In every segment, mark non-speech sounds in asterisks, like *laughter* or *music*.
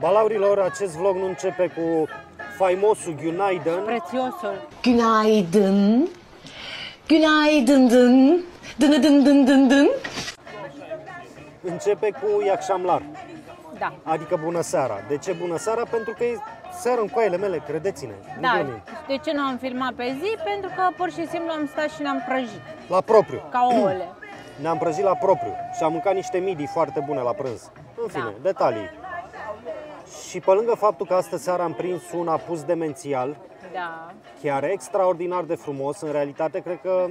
Balaurilor, acest vlog nu începe cu faimosul Günaydın. Prețiosul. Günaydın. Günaydın dın. Dın dın dın dın dın. Începe cu Iacșamlar, Da. adică bună seara. De ce bună seara? Pentru că e seară în coaiele mele, credeți-ne. nu Da. glumim. De ce nu am filmat pe zi? Pentru că pur și simplu am stat și ne-am prăjit. La propriu. Ca ouăle. Ne-am prăjit la propriu și am mâncat niște midii foarte bune la prânz. În fine, Da. detalii. Și pe lângă faptul că astă seară am prins un apus demențial, Da. chiar extraordinar de frumos, în realitate cred că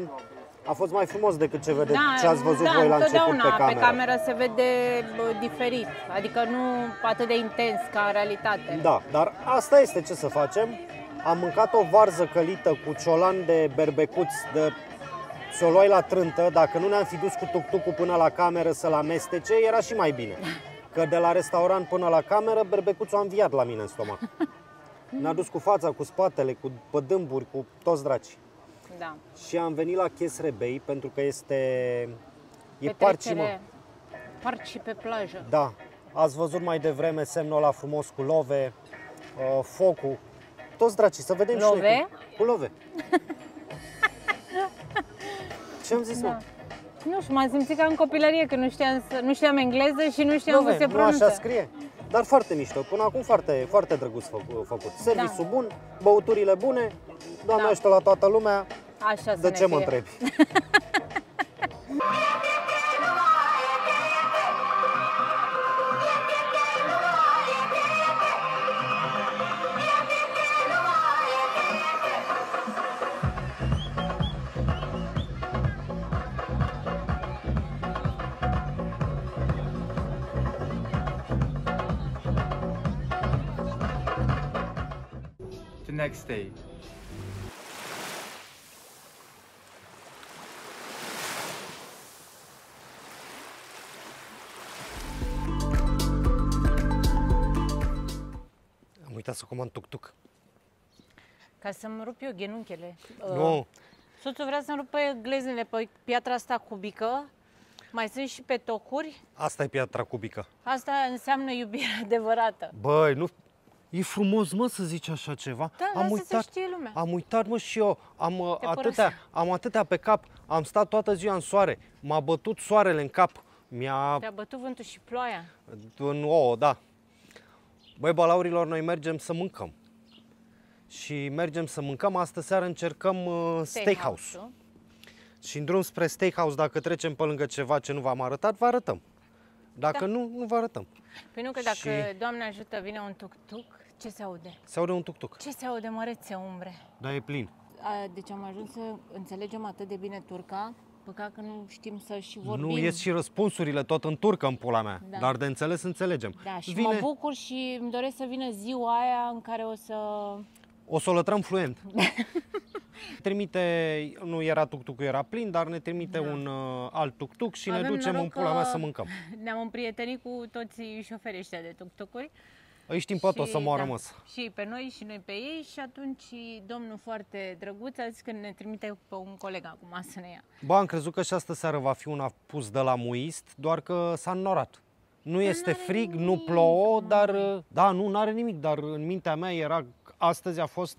a fost mai frumos decât ce, vede, da, ce ați văzut da, voi la început pe întotdeauna cameră. pe cameră se vede bă, diferit. Adică nu atât de intens ca în realitate. Da, dar asta este ce să facem. Am mâncat o varză călită cu ciolan de berbecuț, de să o luai la trântă, dacă nu ne-am fi dus cu tuctucul până la cameră să-l amestece, era și mai bine. *laughs* Că de la restaurant până la cameră, berbecuțul a înviat la mine în stomac. *laughs* Ne-a dus cu fața, cu spatele, cu pădâmburi, cu toți draci. Da. Și am venit la Chesrebei pentru că este... E parci, mă. Petrecere. Parci pe plajă. Da, ați văzut mai devreme semnul ăla frumos cu love, uh, focul, toți dracii, să vedem și Love? noi cu, cu love. *laughs* Ce am zis, Da. mă? Nu știu, m-am simțit ca în copilărie, că nu știam, să, nu știam engleză și nu știam cum Love, se nu pronunță. așa scrie. Dar foarte mișto, până acum foarte, foarte drăguț fă- făcut. Serviciul Da. bun, băuturile bune, doamne Da. ajută la toată lumea, Așa să de ne ce mă fie. întrebi? *laughs* the next day. Am uitat să comand tuk-tuk. Ca să-mi rup eu ghenunchele. Nu, Uh, Soțul vrea să-mi rupă gleznele pe piatra asta cubică. Mai sunt și pe tocuri. asta e piatra cubică. Asta înseamnă iubire adevărată. Băi, nu... E frumos, mă, să zici așa ceva. Da, lasă să știe lumea. Am uitat, mă, și eu. Am, uh, Te atâtea, părăsea. am atâtea pe cap. Am stat toată ziua în soare. M-a bătut soarele în cap. Mi-a... Te-a bătut vântul și ploaia. În ouă, da. Băi, balaurilor, noi mergem să mâncăm. Și mergem să mâncăm. Astă seară încercăm uh, steakhouse. Steakhouse-ul. Și în drum spre steakhouse, dacă trecem pe lângă ceva ce nu v-am arătat, vă arătăm. Dacă Da. nu, nu vă arătăm. Păi nu că dacă, Și- Doamne ajută, vine un tuc-tuc, ce se aude? Se aude un tuk-tuk. Ce se aude, mărețe umbre? Da, e plin. A, Deci am ajuns să înțelegem atât de bine turca, păcat că nu știm să și vorbim. Nu ies și răspunsurile tot în turcă în pula mea, Da. dar de înțeles înțelegem. Da, și Vine, mă bucur și îmi doresc să vină ziua aia în care o să... o să o lătrăm fluent. *laughs* trimite, nu era tuk-tuk, era plin, dar ne trimite un uh, alt tuk-tuk și ne Da. Avem ducem în noroc pula că mea să mâncăm. Ne-am împrietenit cu toți șoferii ăștia de tuk-tucuri. Îi știm pe toți să moară da, măs. Și pe noi și noi pe ei și atunci domnul foarte drăguț a zis că ne trimite pe un coleg acum să ne ia. Bă, am crezut că și astă seară va fi un apus de la muist, doar că s-a înnorat. Nu este n-are frig, nu nimic, plouă, măi. dar... uh, Da, nu, n-are nimic, dar în mintea mea era... Astăzi a fost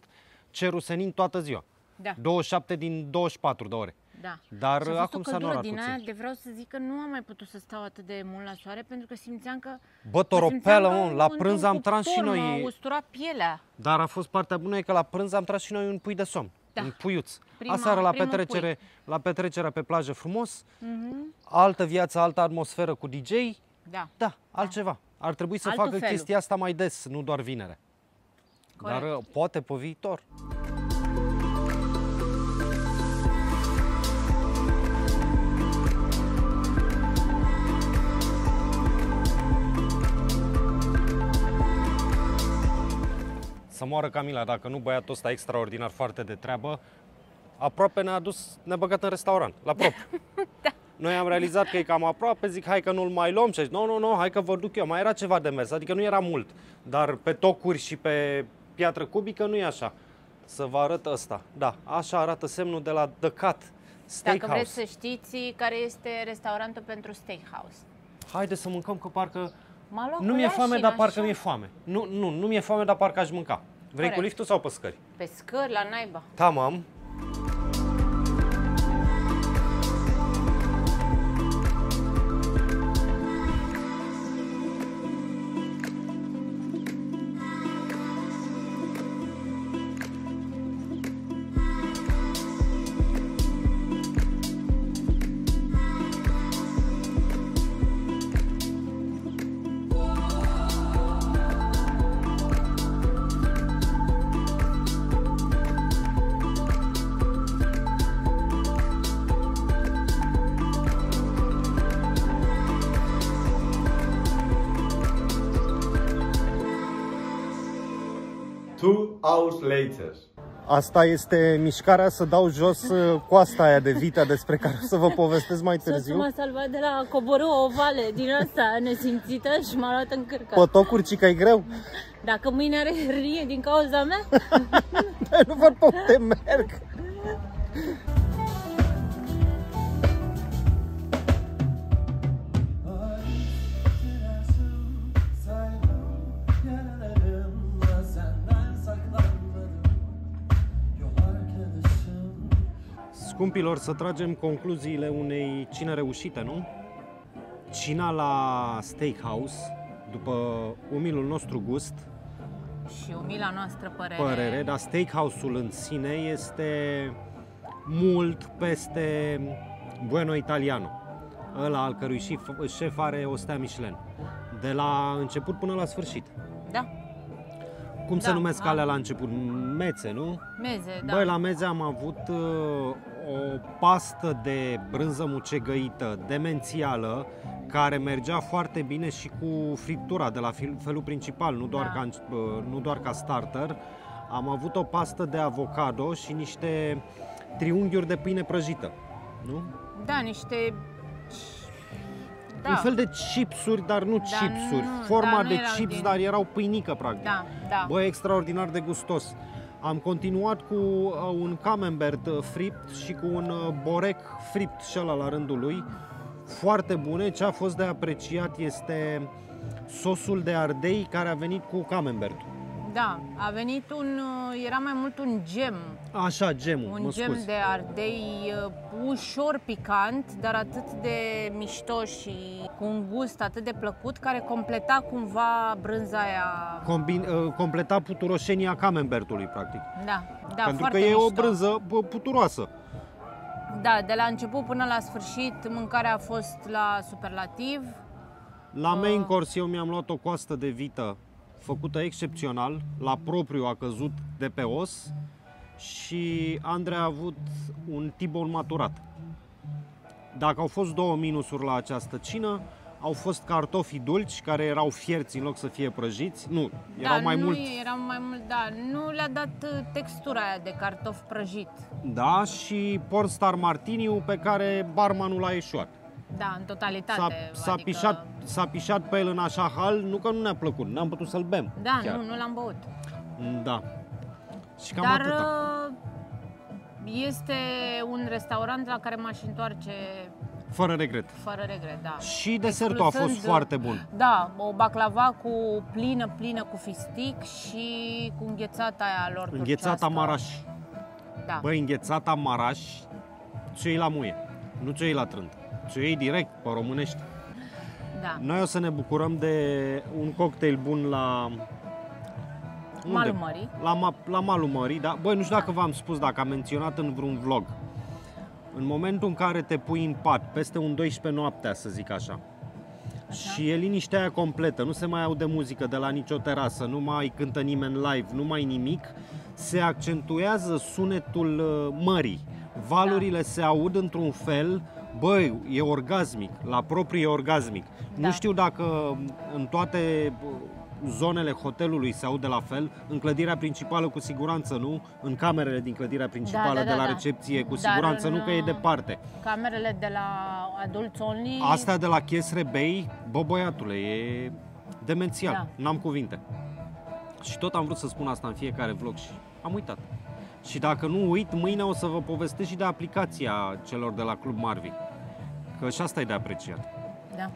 cerul senin toată ziua. Da. 27 din 24 de ore. Da. Dar Și a fost acum o s-a căldură norat din puțin. aia de vreau să zic că nu am mai putut să stau atât de mult la soare pentru că simțeam că Bă, mă toropeală, simțeam mă, ca la într-un prânz am cuptor, trans și noi. M-a usturat pielea. Dar a fost partea bună e că la prânz am tras și noi un pui de somn. Da. Un puiuț. Prima- Aseară la primul petrecere, la petrecerea pe plajă frumos, altă viață, altă atmosferă cu DJ, Da. da, altceva. Ar trebui să Altul facă felul. chestia asta mai des, nu doar vinere. Corect. Dar uh, poate pe viitor. Să moară Camila, dacă nu băiatul ăsta extraordinar, foarte de treabă, aproape ne-a dus, ne-a băgat în restaurant, la propriu. *laughs* Da. Noi am realizat că e cam aproape, zic hai că nu-l mai luăm și a zis, nu, nu, nu, hai că vă duc eu. Mai era ceva de mers, adică nu era mult, dar pe tocuri și pe piatră cubică nu e așa. Să vă arăt ăsta. Da, așa arată semnul de la The Cut Dacă Steakhouse. vreți să știți care este restaurantul pentru steakhouse. Haide să mâncăm, că parcă M-a luat Nu cu mi-e foame, lașina, dar parcă așa. mi-e foame. Nu, nu, nu mi-e foame, dar parcă aș mânca. Vrei Corect. cu liftul sau pe scări? Pe scări, la naiba. Tamam. Hours later. Asta este mișcarea să dau jos uh, coasta aia de vită despre care o să vă povestesc mai Soțul târziu. m-a salvat de la a coborâ o vale din asta nesimțită și m-a luat în cârcă. Pe tocuri, ci că e greu. Dacă mâine are *laughs* hârtie din cauza mea, *laughs* nu văd pe unde merg. Scumpilor, să tragem concluziile unei cine reușite, nu? Cina la Steakhouse, după umilul nostru gust, și umila noastră părere. părere, dar steakhouse-ul în sine este mult peste Bueno Italiano, ăla al cărui șef, șef are o stea Michelin. De la început până la sfârșit. Da, Cum se Da, numesc am- alea la început? Mețe, nu? meze, da. Băi, la meze am avut uh, o pastă de brânză mucegăită demențială care mergea foarte bine și cu friptura de la fil- felul principal, nu doar, Da. ca, uh, nu doar ca starter. Am avut o pastă de avocado și niște triunghiuri de pâine prăjită. Nu? Da, niște... Da, Un fel de chipsuri, dar nu Da, chipsuri. nu, Forma dar nu de erau chips, din- dar erau pâinică, practic. da, da. Bă, extraordinar de gustos. Am continuat cu uh, un camembert uh, fript și cu un uh, borec fript și ăla la rândul lui. Foarte bune. Ce a fost de apreciat este sosul de ardei care a venit cu camembertul. Da, a venit un... Era mai mult un gem. Așa, gemul, Un mă gem scuz. de ardei uh, ușor picant, dar atât de mișto și cu un gust atât de plăcut, care completa cumva brânza aia. Combin, uh, completa puturoșenia camembertului, practic. Da, da, Pentru că foarte e o mișto. brânză bă, puturoasă. Da, de la început până la sfârșit, mâncarea a fost la superlativ. La main course eu mi-am luat o coastă de vită făcută excepțional, la propriu a căzut de pe os și Andrei a avut un tibon maturat. Dacă au fost două minusuri la această cină, au fost cartofii dulci care erau fierți în loc să fie prăjiți. Nu, erau da, mai nu mult, erau mai mult, da, nu le-a dat uh, textura aia de cartof prăjit. da, și pornstar martiniu pe care barmanul a ieșuat. Da, în totalitate. S-a, s-a, adică... pișat, s-a pișat pe el în așa hal, nu că nu ne-a plăcut, n-am putut să-l bem. Da, chiar. nu, nu l-am băut. Da. Și cam Dar atâta. uh, este un restaurant la care m-aș întoarce Fără regret. fără regret, da. Și desertul a fost Excluzând, foarte bun. Da, o baclava cu plină, plină cu fistic și cu înghețata aia lor Înghețata turcească. maraș. Da. Băi, înghețata maraș, ți-o iei la muie, nu ți-o iei la trânt. Ți-o iei direct, pe românești. Da. Noi o să ne bucurăm de un cocktail bun la... unde? Malul Mării. La, ma, la malul mării, da? Băi, nu știu dacă v-am spus, dacă am menționat în vreun vlog. În momentul în care te pui în pat, peste un 12 noaptea, să zic așa, și e liniștea aia completă, nu se mai aude muzică de la nicio terasă, nu mai cântă nimeni live, nu mai nimic, se accentuează sunetul uh, mării. Valurile se aud într-un fel, băi, e orgasmic, la propriu e orgasmic. Da. Nu știu dacă în toate uh, zonele hotelului se aude la fel, în clădirea principală cu siguranță nu, în camerele din clădirea principală da, da, de la da. recepție cu Dar siguranță în, nu că e uh, departe. Camerele de la Adults Only. Astea de la Chesre Bay, bă băiatule, e demențial, Da. n-am cuvinte. Și tot am vrut să spun asta în fiecare vlog și am uitat. Și dacă nu uit, mâine o să vă povestesc și de aplicația celor de la Club Marvi. Că și asta e de apreciat. Da.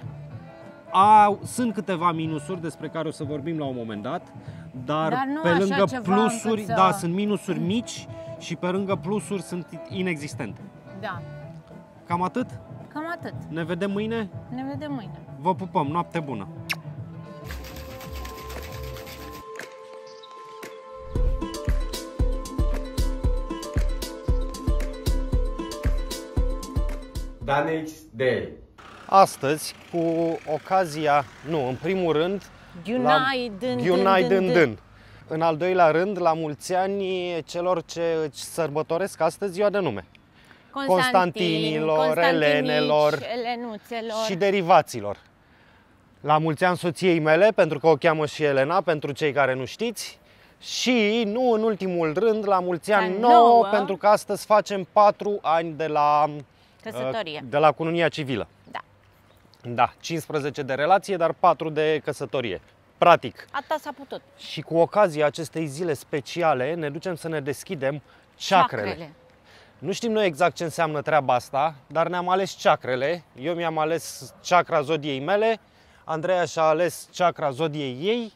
A, sunt câteva minusuri despre care o să vorbim la un moment dat, dar, Dar nu pe așa lângă ceva plusuri, încât să- da, sunt minusuri mici și pe lângă plusuri sunt inexistente. Da, Cam atât? cam atât. Ne vedem mâine? Ne vedem mâine. Vă pupăm, noapte bună! The next day. Astăzi, cu ocazia, nu, în primul rând, Ghionai, dân, dân, Ghionai dân, dân, dân. dân. În al doilea rând, la mulți ani celor ce își sărbătoresc astăzi ziua de nume. Constantinilor, Constantinici, Elenelor Elenuțelor. și derivaților. La mulți ani soției mele, pentru că o cheamă și Elena, pentru cei care nu știți. Și, nu în ultimul rând, la mulți ani La nouă, nouă. pentru că astăzi facem patru ani de la, Căsătorie. uh, de la cununia civilă. Da. Da, 15 de relație, dar 4 de căsătorie. Practic. Asta s-a putut. Și cu ocazia acestei zile speciale ne ducem să ne deschidem ceacrele. Nu știm noi exact ce înseamnă treaba asta, dar ne-am ales ceacrele. Eu mi-am ales chakra zodiei mele, Andreea și-a ales chakra zodiei ei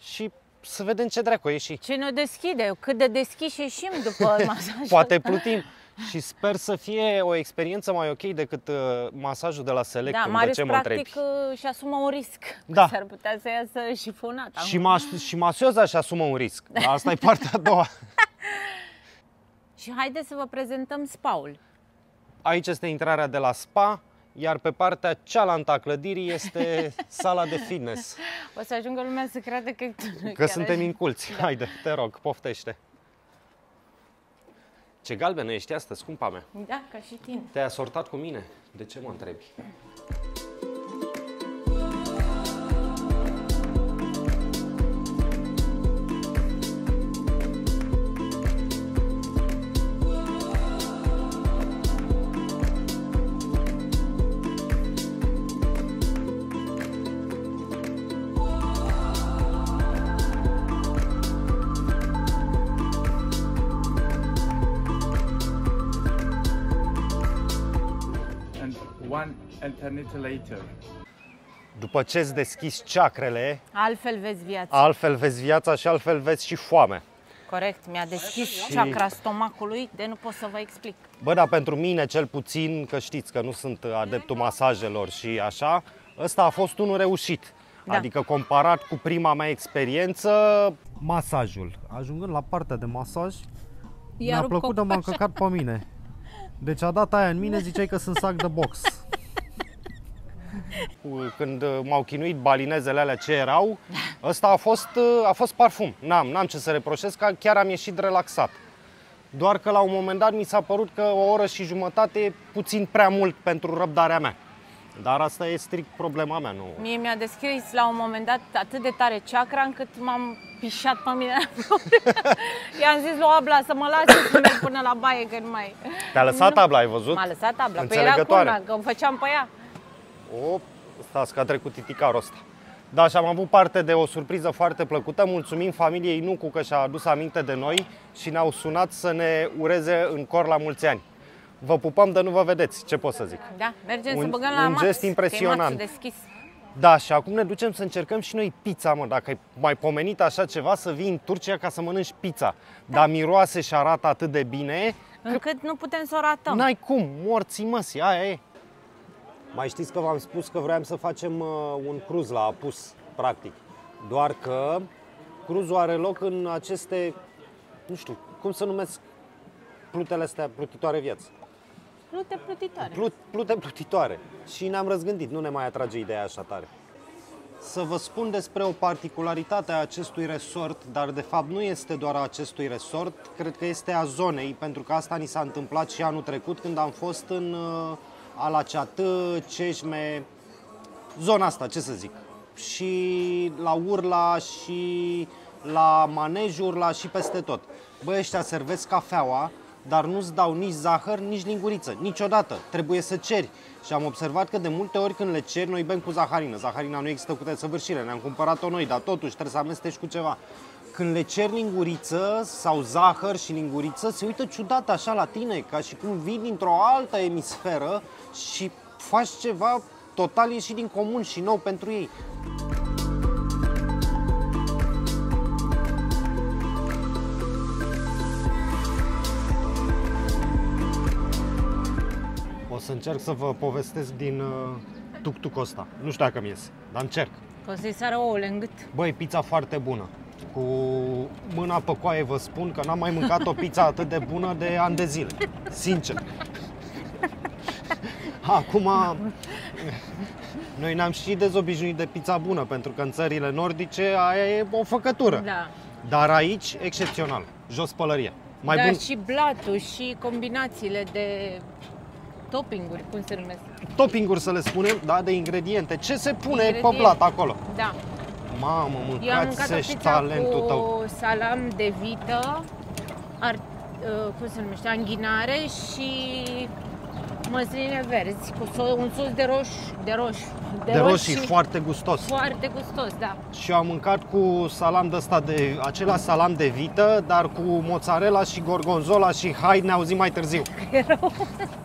și să vedem ce dracu a ieșit. Ce ne deschide? Cât de deschiși ieșim după *laughs* masaj. Poate plutim. Și sper să fie o experiență mai ok decât uh, masajul de la Selectum. Da, de Marius ce mă practic întrebi? uh, și asumă un risc. Da. Că S-ar putea să iasă șifonat. Și, mas- și masioza și asumă un risc. Asta e partea a doua. *laughs* Și haideți să vă prezentăm spaul. Aici este intrarea de la spa, iar pe partea cealaltă a clădirii este *laughs* sala de fitness. O să ajungă lumea să creadă că, Că suntem inculți. Haide, te rog, poftește. Ce galbenă ești astăzi, scumpa mea. Da, ca și tine. Te-ai asortat cu mine? De ce mă întrebi? One eternity later. După ce îți deschizi ceacrele, Altfel vezi viața. altfel vezi viața și altfel vezi și foame. Corect, mi-a deschis Și- chakra stomacului, de nu pot să vă explic. Bă, dar pentru mine cel puțin, că știți că nu sunt adeptul masajelor și așa, ăsta a fost unul reușit. Da. Adică comparat cu prima mea experiență, masajul. Ajungând la partea de masaj, mi-a rupt plăcut de m-a cocoașa. încăcat pe mine. Deci a dat aia în mine, ziceai că sunt sac de box. *laughs* Când uh, m-au chinuit balinezele alea ce erau, ăsta a fost, uh, a fost parfum. N-am, n-am ce să reproșez, că chiar am ieșit relaxat. Doar că la un moment dat mi s-a părut că o oră și jumătate e puțin prea mult pentru răbdarea mea. Dar asta e strict problema mea, nu. Mie mi-a descris la un moment dat atât de tare chakra încât m-am pișat pe mine. *laughs* I-am zis lui Abla să mă lase să merg până la baie, că nu mai... Te-a lăsat tabla, ai văzut? M-a lăsat Abla, păi era Înțelegătoare. culmea, că o făceam pe ea. O, stați că a trecut titicarul ăsta. Da, și am avut parte de o surpriză foarte plăcută. Mulțumim familiei Nucu că și-a adus aminte de noi și ne-au sunat să ne ureze în cor la mulți ani. Vă pupăm de nu vă vedeți, ce pot să zic. Da, mergem Un- să băgăm la un Max, gest că e impresionant. Max deschis. Da, și acum ne ducem să încercăm și noi pizza, mă. Dacă ai mai pomenit așa ceva, să vii în Turcia ca să mănânci pizza. Dar miroase și arată atât de bine, Încât nu putem să o ratăm. N-ai cum, morții măsii, aia e. Mai știți că v-am spus că vreau să facem uh, un cruz la apus, practic. Doar că cruzul are loc în aceste, nu știu, cum să numesc plutele astea plutitoare vieți. Plute plutitoare. Plut, plute plutitoare. Și ne-am răzgândit, nu ne mai atrage ideea așa tare. Să vă spun despre o particularitate a acestui resort, dar de fapt nu este doar a acestui resort, cred că este a zonei, pentru că asta ni s-a întâmplat și anul trecut când am fost în uh, Alaceată, Ceșme, zona asta, ce să zic. Și la Urla și la Manej Urla și peste tot. Băi, ăștia servesc cafeaua, dar nu-ți dau nici zahăr, nici linguriță, niciodată. Trebuie să ceri. Și am observat că de multe ori când le ceri, noi bem cu zaharină. Zaharina nu există cu desăvârșire, ne-am cumpărat-o noi, dar totuși trebuie să amesteci cu ceva. Când le ceri linguriță sau zahăr și linguriță, se uită ciudat așa la tine, ca și cum vii dintr-o altă emisferă și faci ceva total ieșit din comun și nou pentru ei. O să încerc să vă povestesc din uh, tuk-tuk ăsta. Nu știu dacă mi ies, dar încerc. Că o să-i sară ouăle în gât. Băi, pizza foarte bună. Cu mâna pe coaie vă spun că n-am mai mâncat o pizza atât de bună de ani de zile. Sincer. Acum, noi ne-am și dezobișnuit de pizza bună, pentru că în țările nordice aia e o făcătură. Da. Dar aici, excepțional. Jos pălărie. Mai Dar bun, și blatul și combinațiile de toppinguri, cum se numesc. topping-uri să le spunem, da, de ingrediente. Ce se pune pe Ingrediente. plat acolo? Da. Mamă, Eu am mâncați mâncat o ești pizza talentul cu tău. salam de vită, ar, uh, cum se numește, anghinare și măsline verzi cu so- un sos de roș, de roș, De roșii, foarte gustos. foarte gustos, da. Și am mâncat cu salam de ăsta de, acela salam de vită, dar cu mozzarella și gorgonzola și hai, ne auzim mai târziu. *laughs*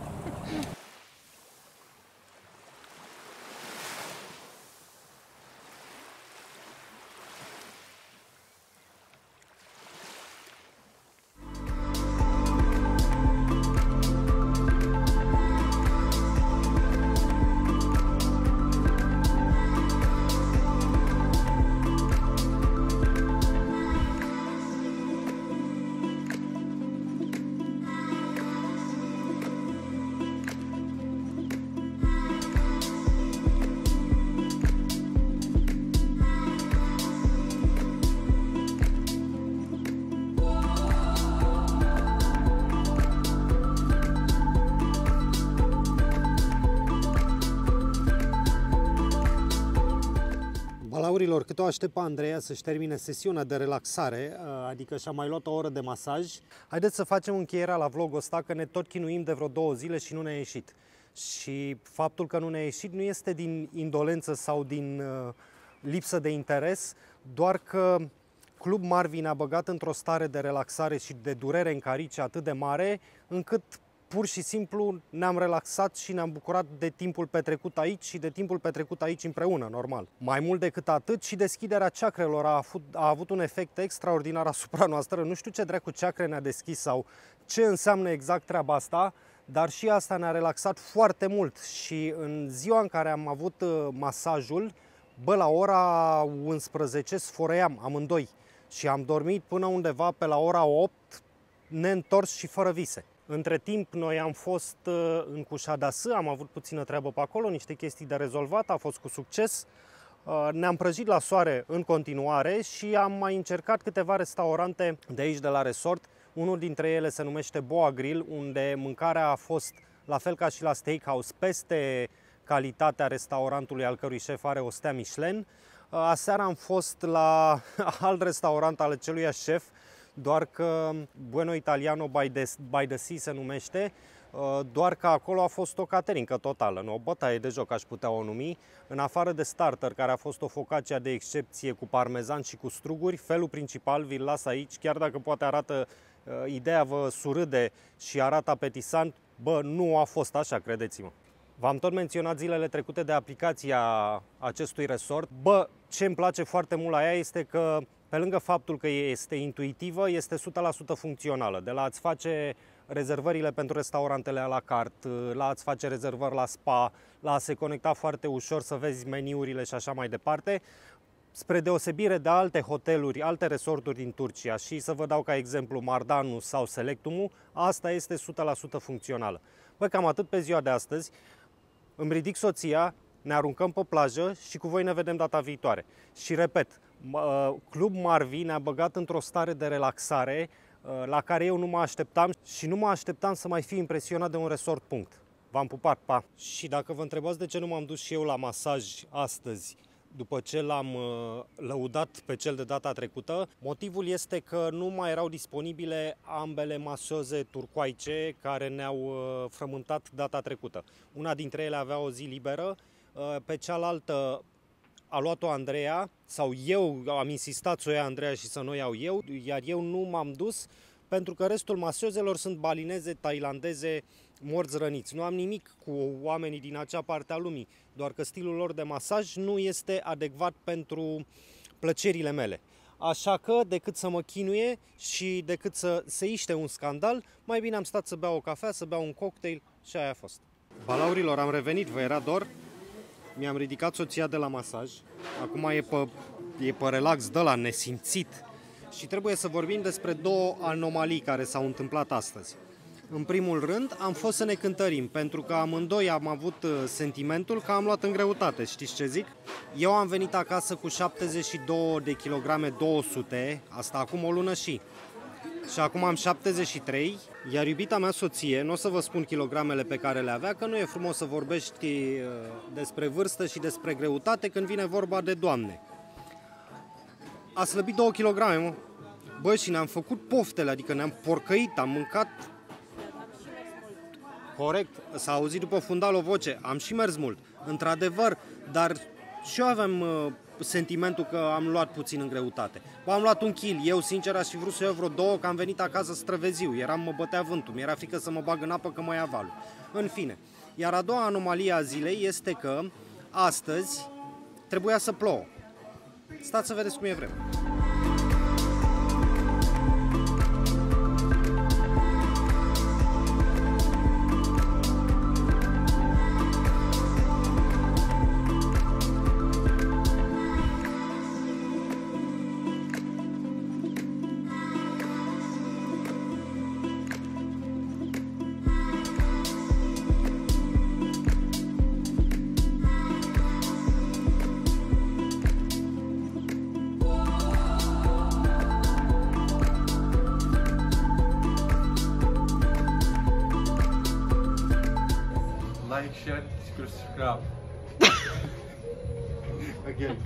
Balaurilor, cât o aștept pe Andreea să-și termine sesiunea de relaxare, adică și-a mai luat o oră de masaj, haideți să facem încheierea la vlogul ăsta, că ne tot chinuim de vreo două zile și nu ne-a ieșit. Și faptul că nu ne-a ieșit nu este din indolență sau din uh, lipsă de interes, doar că Club Marvin a băgat într-o stare de relaxare și de durere în carice atât de mare, încât pur și simplu ne-am relaxat și ne-am bucurat de timpul petrecut aici și de timpul petrecut aici împreună, normal. Mai mult decât atât, și deschiderea ceacrelor a, avut, a avut un efect extraordinar asupra *laughs* noastră. Nu știu ce dracu ceacre ne-a deschis sau ce înseamnă exact treaba asta, dar și asta ne-a relaxat foarte mult și în ziua în care am avut uh, masajul, bă, la ora 11 sfărăiam amândoi și am dormit până undeva pe la ora 8, neîntors și fără vise. Între timp, noi am fost uh, în Cușadas, am avut puțină treabă pe acolo, niște chestii de rezolvat, a fost cu succes. Uh, Ne-am prăjit la soare în continuare și am mai încercat câteva restaurante de aici, de la resort. Unul dintre ele se numește Boa Grill, unde mâncarea a fost, la fel ca și la Steakhouse, peste calitatea restaurantului al cărui șef are o stea Michelin. Uh, Aseară am fost la *laughs* alt restaurant al aceluiași șef, doar că Bueno Italiano by the, by the Sea se numește, uh, doar că acolo a fost o caterincă totală, nu? o bătaie de joc aș putea o numi, în afară de starter, care a fost o focaccia de excepție cu parmezan și cu struguri, felul principal vi-l las aici, chiar dacă poate arată, uh, ideea vă surâde și arată apetisant, bă, nu a fost așa, credeți-mă. V-am tot menționat zilele trecute de aplicația acestui resort. Bă, ce îmi place foarte mult la ea este că, pe lângă faptul că este intuitivă, este 100% funcțională. De la a-ți face rezervările pentru restaurantele la carte, la a-ți face rezervări la spa, la a se conecta foarte ușor să vezi meniurile și așa mai departe, spre deosebire de alte hoteluri, alte resorturi din Turcia și să vă dau ca exemplu Mardanus sau Selectumul, asta este 100% funcțională. Bă, cam atât pe ziua de astăzi. Îmi ridic soția, ne aruncăm pe plajă și cu voi ne vedem data viitoare. Și repet, uh, Club Marvi ne-a băgat într-o stare de relaxare uh, la care eu nu mă așteptam și nu mă așteptam să mai fi impresionat de un resort punct. V-am pupat, pa! Și dacă vă întrebați de ce nu m-am dus și eu la masaj astăzi, după ce l-am uh, lăudat pe cel de data trecută, motivul este că nu mai erau disponibile ambele masoze turcoaice care ne-au uh, frământat data trecută. Una dintre ele avea o zi liberă, uh, pe cealaltă a luat-o Andreea, sau eu am insistat să o ia Andreea și să nu o iau eu, iar eu nu m-am dus pentru că restul masiozelor sunt balineze, tailandeze, morți răniți. Nu am nimic cu oamenii din acea parte a lumii, doar că stilul lor de masaj nu este adecvat pentru plăcerile mele. Așa că, decât să mă chinuie și decât să se iște un scandal, mai bine am stat să beau o cafea, să beau un cocktail și aia a fost. Balaurilor, am revenit, vă era dor? Mi-am ridicat soția de la masaj. Acum e pe, e pe relax de la nesimțit. Și trebuie să vorbim despre două anomalii care s-au întâmplat astăzi. În primul rând, am fost să ne cântărim, pentru că amândoi am avut uh, sentimentul că am luat în greutate, știți ce zic? Eu am venit acasă cu 72 de kilograme 200, asta acum o lună și. Și acum am 73, iar iubita mea soție, nu o să vă spun kilogramele pe care le avea, că nu e frumos să vorbești uh, despre vârstă și despre greutate când vine vorba de doamne. A slăbit 2 kg, mă. Bă, și ne-am făcut poftele, adică ne-am porcăit, am mâncat Corect, s-a auzit după fundal o voce, am și mers mult, într-adevăr, dar și eu aveam uh, sentimentul că am luat puțin în greutate. Bă, am luat un kil, eu sincer aș fi vrut să iau vreo două, că am venit acasă străveziu, eram, mă bătea vântul, mi-era frică să mă bag în apă că mă ia valul. În fine, iar a doua anomalie a zilei este că astăzi trebuia să plouă. Stați să vedeți cum e vremea. up. *laughs* Again.